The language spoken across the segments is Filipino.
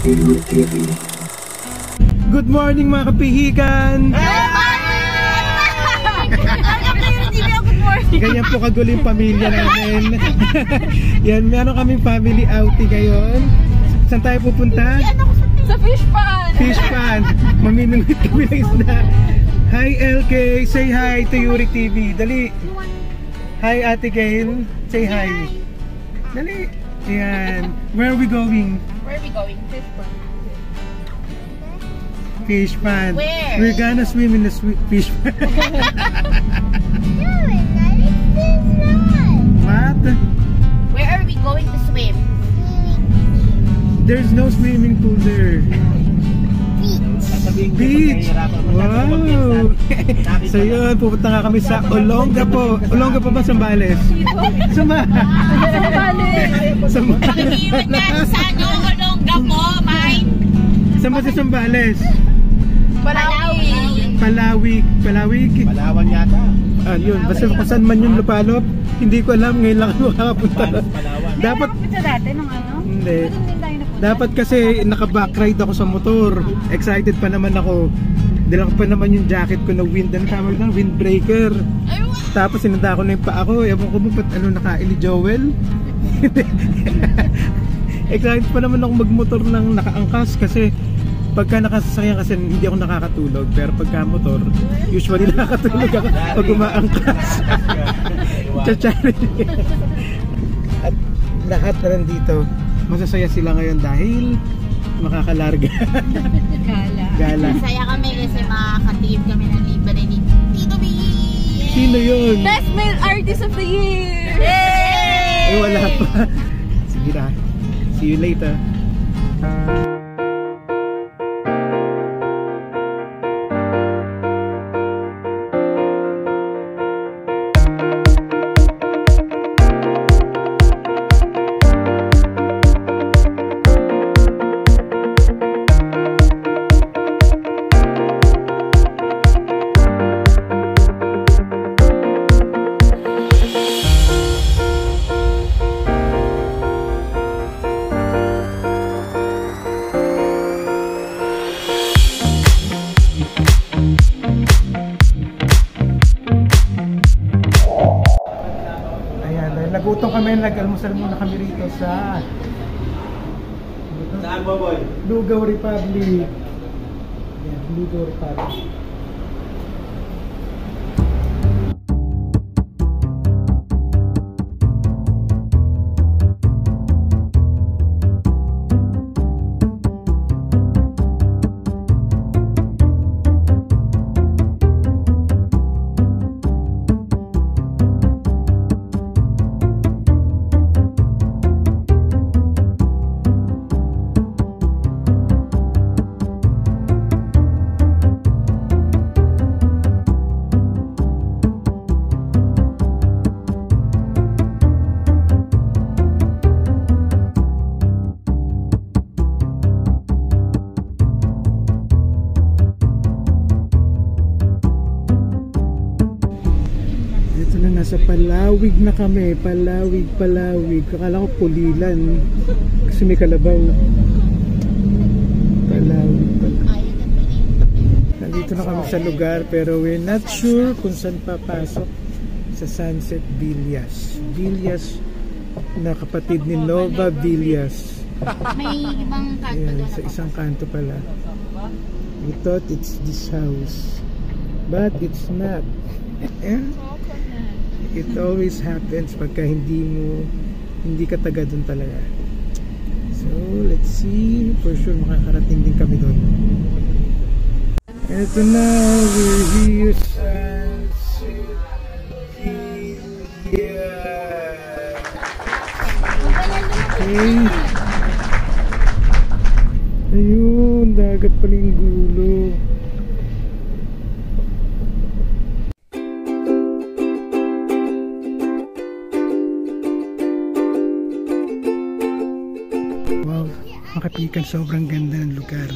Good morning mga kapihikan! Ganyan po kagulo yung pamilya namin. Yan, meron kaming family outing ngayon. Saan tayo pupunta? Sa fish pan! Fish pan. Maminumit kami ng isda. Hi LK, say hi to Yurik TV. Dali. Hi Ate Gail, say hi. Dali. Yan. Where are we going? Where are we going? Fish pan. Fish pan. Where? We're gonna swim in the swi- fish pan. What? Where are we going to swim? There's no swimming pool there. Beach! Wow! So yun, pupunta nga kami sa Olonga po. Olonga po ba Sambales? Sama! Sambales! Pag-iwan yan sa ano, Olongga po, mine. Saan ba sa Sambales? Palawi. Palawig. Palawig? Palawan yata. Ah, yun. Basta kung saan man yung lupalop, hindi ko alam. Ngayon lang ako makakapunta. Dapat, Sa dati nung ano? hindi. Hindi. Dapat kasi naka-backride ako sa motor. Excited pa naman ako. Dala ko pa naman yung jacket ko na wind, ano tawag lang, windbreaker. Tapos sinanda ko na yung paa ko. Ewan ko ba ba't ano nakain ni Joel? Excited pa naman ako magmotor ng nakaangkas kasi pagka nakasasakyan kasi hindi ako nakakatulog. Pero pagka motor usually nakakatulog ako pag umaangkas. Cha-challenge. At lahat na nandito masasaya sila ngayon dahil makakalarga Gala. Masaya kami kasi makakatib kami ng libre ni Tito B. sino yun? Best male artist of the year! Eh, wala pa. Sige na. See you later. Kami, nag-almusal muna kami rito sa Saan mo, boy? Lugaw Republic. Lugaw Republic. Nasa Palawig na kami. Palawig, Palawig. Akala ko Pulilan. Kasi may kalabaw. Palawig, Palawig. Nandito na kami sa lugar pero we're not sure kung saan papasok sa Sunset Villas. Villas na kapatid ni Nova Villas. May ibang kanto Ayan, sa isang kanto pala. We thought it's this house. But it's not. Eh? It always happens pagka hindi mo hindi ka taga doon talaga. So, let's see. For sure makakarating din kami doon. Ito na, we're here. Ayun, dagat pala yung gulo. Wow, makapikan sobrang ganda ng lugar.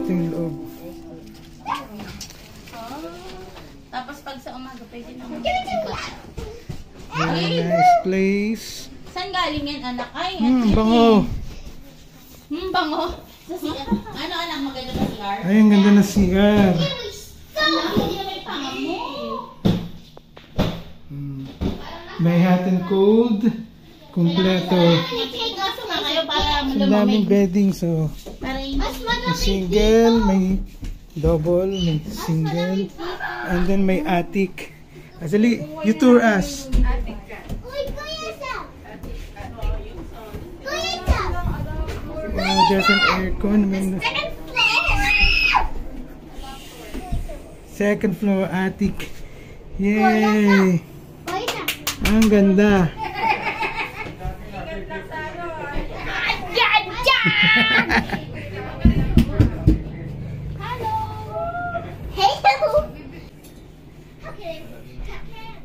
ito yung loob. Tapos pag sa umaga, pwede naman. Very nice place. Saan galing yan, anak? Ay, Hmm, bango. Hmm, bango. Sa CR. Ano, anak, maganda ba CR? Ay, ang ganda na CR. Anak, hindi na may panga mo. Hmm. May hot and cold. Kompleto. Kaso nga kayo para Ang daming lumamig. bedding. So, Para hindi. may single, may double, may single. And then may attic. Actually, you tour us. Wow, there's an aircon. May second floor attic. Yay! Ang ganda.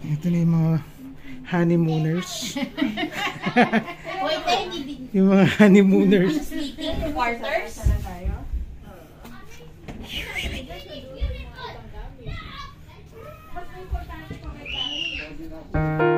Ito na yung mga honeymooners. Yung mga honeymooners. Obrigado.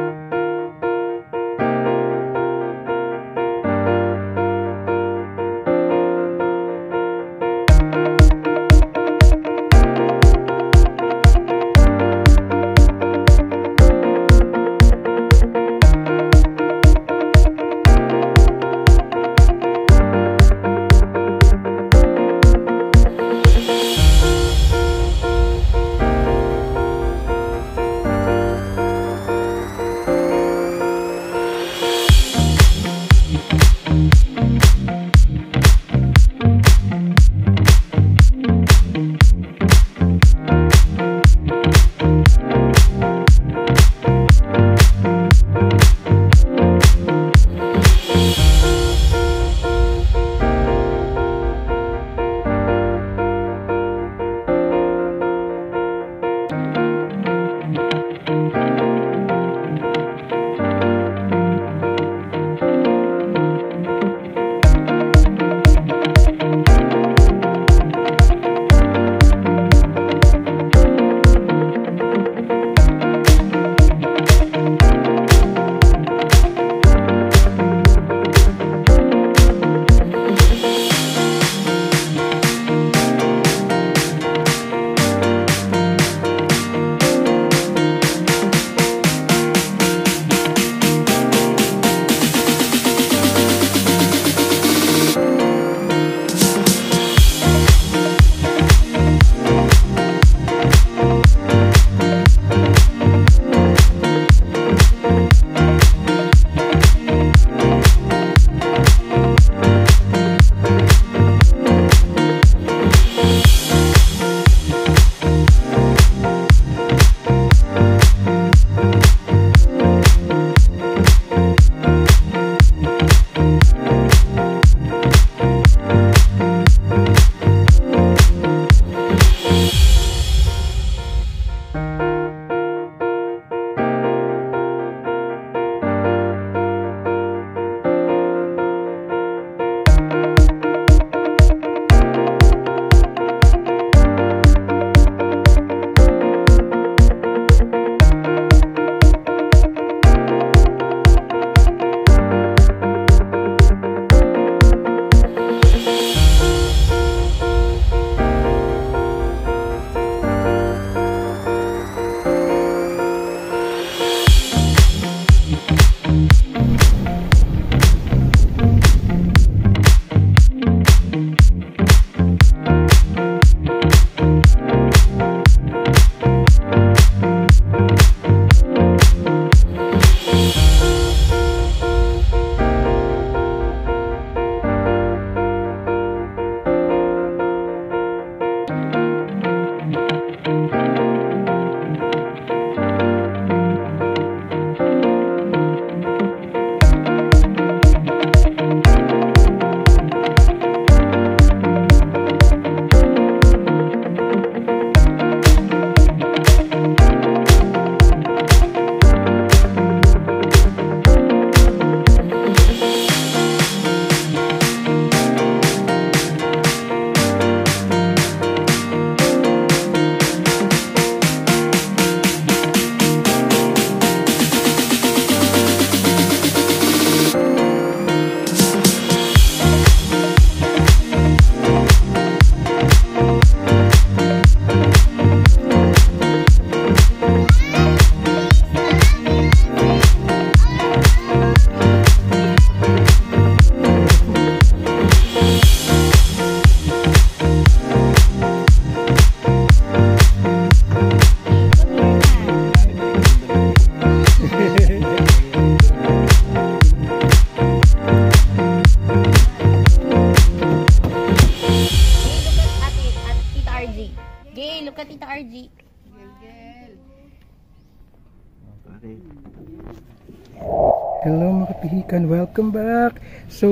Hello mga kapihikan, welcome back. So,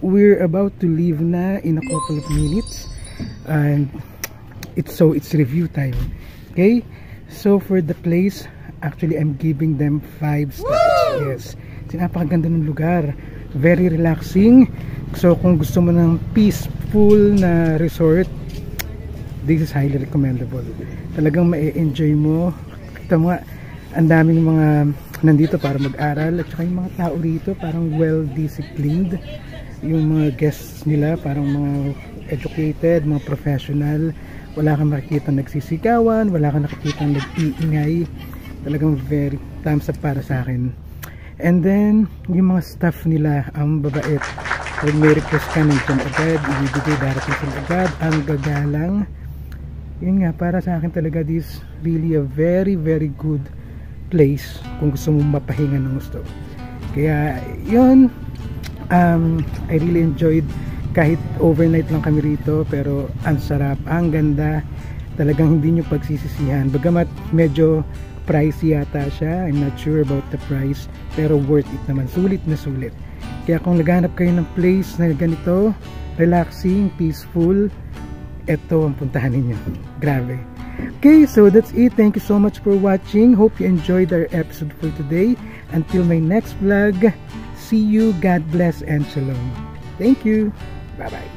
we're about to leave na in a couple of minutes. And it's so it's review time. Okay? So for the place, actually I'm giving them 5 stars. Yes. Kasi napakaganda ng lugar. Very relaxing. So kung gusto mo ng peaceful na resort, this is highly recommendable. Talagang ma-enjoy mo. Kita mo nga, ang daming mga nandito para mag-aral at saka yung mga tao rito parang well-disciplined. Yung mga guests nila parang mga educated, mga professional. Wala kang makikita nagsisigawan wala kang nakikita nag-iingay. Talagang very thumbs up para sa akin. And then yung mga staff nila ang babait. Pag may request ka nandiyan agad ibibigay darating sila agad. Ang gagalang yun nga para sa akin talaga this really a very very good place kung gusto mong mapahinga ng gusto. Kaya yun um, I really enjoyed kahit overnight lang kami rito pero ang sarap, ang ganda. Talagang hindi nyo pagsisisihan. Bagamat medyo pricey yata siya I'm not sure about the price pero worth it naman, sulit na sulit. Kaya kung naghanap kayo ng place na ganito relaxing, peaceful eto ang puntahan ninyo. Grabe Okay, so that's it. Thank you so much for watching. Hope you enjoyed our episode for today. Until my next vlog, see you. God bless and shalom. Thank you. Bye-bye.